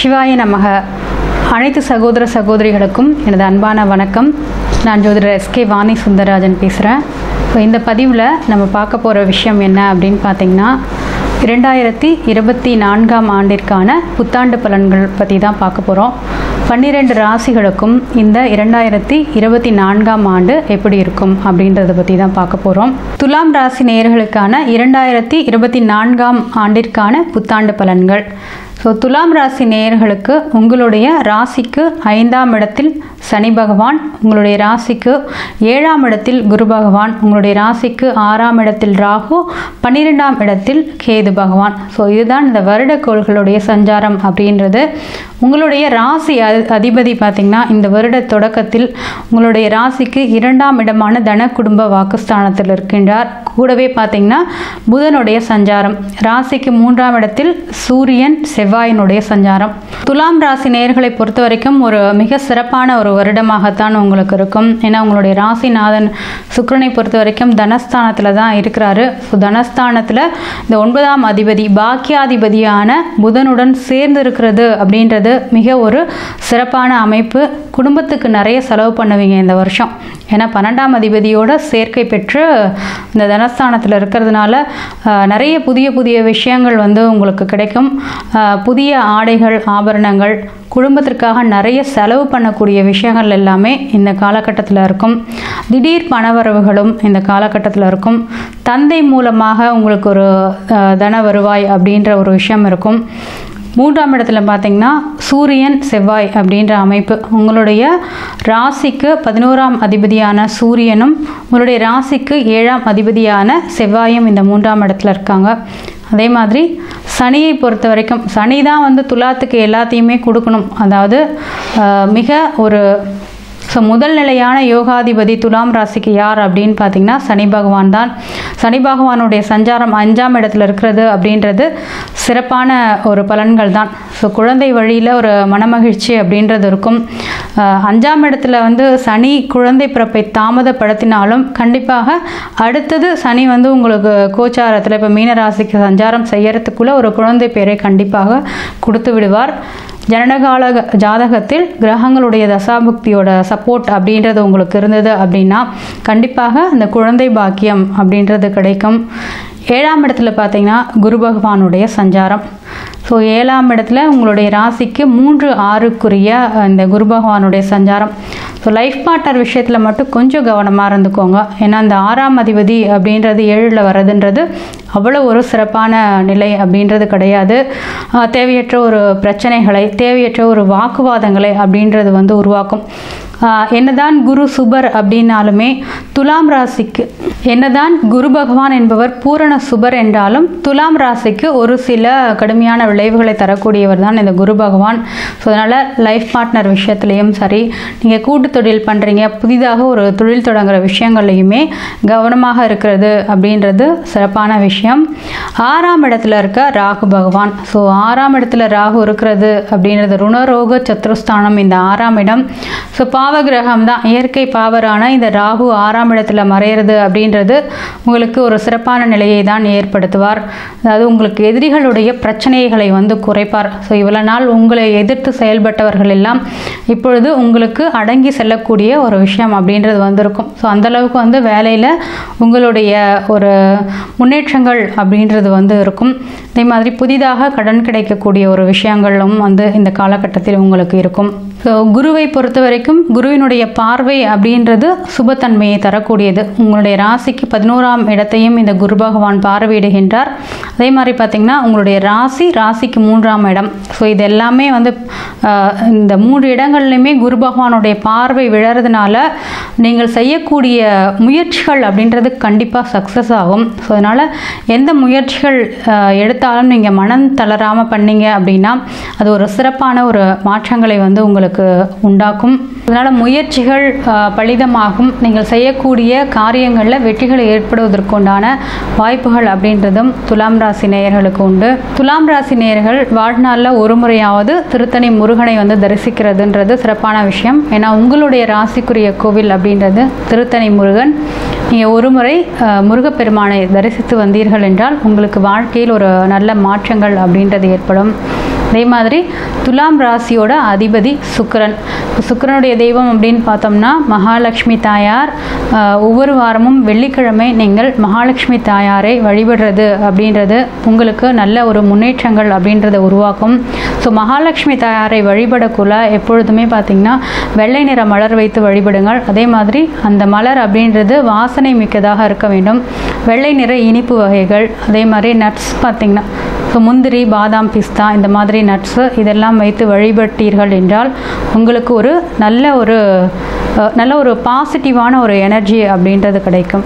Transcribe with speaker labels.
Speaker 1: சிவாய நமக. அனைத்து சகோதர சகோதரிகளுக்கும் எனது அன்பான வணக்கம். நான் ஜோதிடர் எஸ்கே வாணி சுந்தரராஜன் பேசுகிறேன் இப்போ இந்த பதிவில் நம்ம பார்க்க போகிற விஷயம் என்ன அப்படின்னு பார்த்தீங்கன்னா இரண்டாயிரத்தி இருபத்தி நான்காம் ஆண்டிற்கான புத்தாண்டு பலன்கள் பற்றி தான் பார்க்க போகிறோம் பன்னிரெண்டு ராசிகளுக்கும் இந்த இரண்டாயிரத்தி இருபத்தி நான்காம் ஆண்டு எப்படி இருக்கும் அப்படின்றத பற்றி தான் பார்க்க போகிறோம் துலாம் ராசி நேயர்களுக்கான இரண்டாயிரத்தி இருபத்தி நான்காம் ஆண்டிற்கான புத்தாண்டு பலன்கள். ஸோ துலாம் ராசி நேயர்களுக்கு உங்களுடைய ராசிக்கு ஐந்தாம் இடத்தில் சனி பகவான் உங்களுடைய ராசிக்கு ஏழாம் இடத்தில் குரு பகவான் உங்களுடைய ராசிக்கு ஆறாம் இடத்தில் ராகு பன்னிரெண்டாம் இடத்தில் கேது பகவான். ஸோ இதுதான் இந்த வருட கோள்களுடைய சஞ்சாரம் அப்படின்றது. உங்களுடைய ராசி அதிபதி பார்த்திங்கன்னா இந்த வருட தொடக்கத்தில் உங்களுடைய ராசிக்கு இரண்டாம் இடமான தன குடும்ப வாக்குஸ்தானத்தில் இருக்கின்றார். கூடவே பார்த்தீங்கன்னா புதனுடைய சஞ்சாரம். ராசிக்கு மூன்றாம் இடத்தில் சூரியன் செவ்வாயினுடைய சஞ்சாரம். துலாம் ராசி நேயர்களை பொறுத்த வரைக்கும் ஒரு மிக சிறப்பான ஒரு வருடமாகத்தான் உங்களுக்கு இருக்கும். ஏன்னா உங்களுடைய ராசிநாதன் சுக்கரனை பொறுத்த வரைக்கும் தனஸ்தானத்தில் தான் இருக்கிறாரு. ஸோ தனஸ்தானத்தில் இந்த ஒன்பதாம் அதிபதி பாக்கியாதிபதியான புதனுடன் சேர்ந்து இருக்கிறது அப்படின்றது மிக ஒரு சிறப்பான அமைப்பு. குடும்பத்துக்கு நிறைய செலவு பண்ணுவீங்க இந்த வருஷம். ஏன்னா பன்னெண்டாம் அதிபதியோட சேர்க்கை பெற்று இந்த தனஸ்தானத்தில் இருக்கிறதுனால நிறைய புதிய புதிய விஷயங்கள் வந்து உங்களுக்கு கிடைக்கும். புதிய ஆடைகள் ஆபரணங்கள் குடும்பத்திற்காக நிறைய செலவு பண்ணக்கூடிய விஷயங்கள் எல்லாமே இந்த காலகட்டத்தில் இருக்கும். திடீர் பணவரவுகளும் இந்த காலகட்டத்தில் இருக்கும். தந்தை மூலமாக உங்களுக்கு ஒரு தன வருவாய் அப்படின்ற ஒரு விஷயம் இருக்கும். மூன்றாம் இடத்துல பார்த்தீங்கன்னா சூரியன் செவ்வாய் அப்படின்ற அமைப்பு. உங்களுடைய ராசிக்கு பதினோராம் அதிபதியான சூரியனும் உங்களுடைய ராசிக்கு ஏழாம் அதிபதியான செவ்வாயும் இந்த மூன்றாம் இடத்துல இருக்காங்க. அதே மாதிரி சனியை பொறுத்த வரைக்கும் சனி தான் வந்து துலாத்துக்கு எல்லாத்தையுமே கொடுக்கணும். அதாவது மிக ஒரு ஸோ முதல் நிலையான யோகாதிபதி துலாம் ராசிக்கு யார் அப்படின்னு பார்த்தீங்கன்னா சனி பகவான் தான். சனி பகவானுடைய சஞ்சாரம் அஞ்சாம் இடத்துல இருக்கிறது அப்படின்றது சிறப்பான ஒரு பலன்கள் தான். ஸோ குழந்தை வழியில் ஒரு மனமகிழ்ச்சி அப்படின்றது இருக்கும். அஞ்சாம் இடத்துல வந்து சனி குழந்தை பிறப்பை தாமதப்படுத்தினாலும் கண்டிப்பாக அடுத்தது சனி வந்து உங்களுக்கு கோச்சாரத்தில் இப்போ மீனராசிக்கு சஞ்சாரம் செய்யறதுக்குள்ளே ஒரு குழந்தை பேரை கண்டிப்பாக கொடுத்து விடுவார். ஜனனகால ஜாதகத்தில் கிரகங்களுடைய தசாபுக்தியோட சப்போர்ட் அப்படின்றது உங்களுக்கு இருந்தது அப்படின்னா கண்டிப்பாக அந்த குழந்தை பாக்கியம் அப்படின்றது கிடைக்கும். ஏழாம் இடத்துல பார்த்தீங்கன்னா குரு பகவானுடைய சஞ்சாரம். ஸோ ஏழாம் இடத்துல உங்களுடைய ராசிக்கு மூன்று ஆறுக்குரிய இந்த குரு பகவானுடைய சஞ்சாரம். ஸோ லைஃப் பார்ட்னர் விஷயத்தில் மட்டும் கொஞ்சம் கவனமாக இருந்துக்கோங்க. ஏன்னா அந்த ஆறாம் அதிபதி அப்படின்றது ஏழில் வர்றதுன்றது அவ்வளோ ஒரு சிறப்பான நிலை அப்படின்றது கிடையாது. தேவையற்ற ஒரு பிரச்சனைகளை தேவையற்ற ஒரு வாக்குவாதங்களை அப்படின்றது வந்து உருவாக்கும். என்னதான் குரு சுபர் அப்படின்னாலுமே துலாம் ராசிக்கு என்னதான் குரு பகவான் என்பவர் பூரண சுபர் என்றாலும் துலாம் ராசிக்கு ஒரு சில கடுமையான விளைவுகளை தரக்கூடியவர் தான் இந்த குரு பகவான். ஸோ அதனால் லைஃப் பார்ட்னர் விஷயத்துலையும் சரி நீங்கள் கூட்டு தொழில் பண்ணுறீங்க புதிதாக ஒரு தொழில் தொடங்குற விஷயங்கள்லையுமே கவனமாக இருக்கிறது அப்படின்றது சிறப்பான விஷயம். ஆறாம் இடத்துல இருக்க ராகு பகவான். ஸோ ஆறாம் இடத்துல ராகு இருக்கிறது அப்படின்றது ருணரோக சத்ருஸ்தானம் இந்த ஆறாம் இடம். ஸோ பா பாவகிரகம் தான் இயற்கை பாவரான இந்த ராகு ஆறாம் இடத்துல மறையிறது அப்படின்றது உங்களுக்கு ஒரு சிறப்பான நிலையை தான் ஏற்படுத்துவார். அதாவது உங்களுக்கு எதிரிகளுடைய பிரச்சனைகளை வந்து குறைப்பார். ஸோ இவ்வளோ நாள் உங்களை எதிர்த்து செயல்பட்டவர்கள் எல்லாம் இப்பொழுது உங்களுக்கு அடங்கி செல்லக்கூடிய ஒரு விஷயம் அப்படின்றது வந்திருக்கும். ஸோ அந்தளவுக்கு வந்து வேலையில் உங்களுடைய ஒரு முன்னேற்றங்கள் அப்படின்றது வந்து இருக்கும். அதே மாதிரி புதிதாக கடன் கிடைக்கக்கூடிய ஒரு விஷயங்களும் வந்து இந்த காலகட்டத்தில் உங்களுக்கு இருக்கும். ஸோ குருவை பொறுத்த வரைக்கும் குரு குருவினுடைய பார்வை அப்படின்றது சுபத்தன்மையை தரக்கூடியது. உங்களுடைய ராசிக்கு பதினோராம் இடத்தையும் இந்த குரு பகவான் பார்வையிடுகின்றார். அதே மாதிரி பார்த்திங்கன்னா உங்களுடைய ராசி ராசிக்கு மூன்றாம் இடம். ஸோ இது எல்லாமே வந்து இந்த மூன்று இடங்கள்லையுமே குரு பகவானுடைய பார்வை விழறதுனால நீங்கள் செய்யக்கூடிய முயற்சிகள் அப்படின்றது கண்டிப்பாக சக்ஸஸ் ஆகும். ஸோ அதனால் எந்த முயற்சிகள் எடுத்தாலும் நீங்கள் மனம் தளராமல் பண்ணீங்க அப்படின்னா அது ஒரு சிறப்பான ஒரு மாற்றங்களை வந்து உங்களுக்கு உண்டாக்கும். அதனால் முயற்சிகள் பலிதமாகும். நீங்கள் செய்யக்கூடிய காரியங்களில் வெற்றிகள் ஏற்படுவதற்குண்டான வாய்ப்புகள் அப்படின்றதும் துலாம் ராசி நேயர்களுக்கு உண்டு. துலாம் ராசி நேயர்கள் வாழ்நாளில் ஒரு முறையாவது திருத்தணி முருகனை வந்து தரிசிக்கிறதுன்றது சிறப்பான விஷயம். ஏன்னா உங்களுடைய ராசிக்குரிய கோவில் அப்படின்றது திருத்தணி முருகன். நீங்கள் ஒரு முறை முருகப்பெருமானை தரிசித்து வந்தீர்கள் என்றால் உங்களுக்கு வாழ்க்கையில் ஒரு நல்ல மாற்றங்கள் அப்படின்றது ஏற்படும். அதே மாதிரி துலாம் ராசியோட அதிபதி சுக்கரன். சுக்கரனுடைய சுக்கிரனுடைய தெய்வம் அப்படின்னு பார்த்தோம்னா மகாலட்சுமி தாயார். ஒவ்வொரு வாரமும் வெள்ளிக்கிழமை நீங்கள் மகாலட்சுமி தாயாரை வழிபடுறது அப்படின்றது உங்களுக்கு நல்ல ஒரு முன்னேற்றங்கள் அப்படின்றத உருவாக்கும். ஸோ மகாலட்சுமி தாயாரை வழிபடக்குள்ள எப்பொழுதுமே பார்த்தீங்கன்னா வெள்ளை நிற மலர் வைத்து வழிபடுங்கள். அதே மாதிரி அந்த மலர் அப்படின்றது வாசனை மிக்கதாக இருக்க வேண்டும். வெள்ளை நிற இனிப்பு வகைகள் அதே மாதிரி நட்ஸ் பார்த்தீங்கன்னா ஸோ முந்திரி பாதாம் பிஸ்தா இந்த மாதிரி நட்ஸு இதெல்லாம் வைத்து வழிபட்டீர்கள் என்றால் உங்களுக்கு ஒரு நல்ல ஒரு நல்ல ஒரு பாசிட்டிவான ஒரு எனர்ஜி அப்படின்றது கிடைக்கும்.